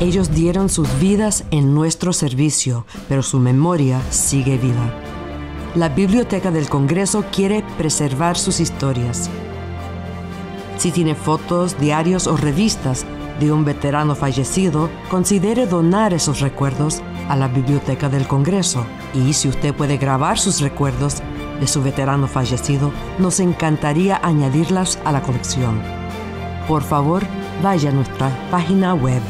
Ellos dieron sus vidas en nuestro servicio, pero su memoria sigue viva. La Biblioteca del Congreso quiere preservar sus historias. Si tiene fotos, diarios o revistas de un veterano fallecido, considere donar esos recuerdos a la Biblioteca del Congreso. Y si usted puede grabar sus recuerdos de su veterano fallecido, nos encantaría añadirlas a la colección. Por favor, vaya a nuestra página web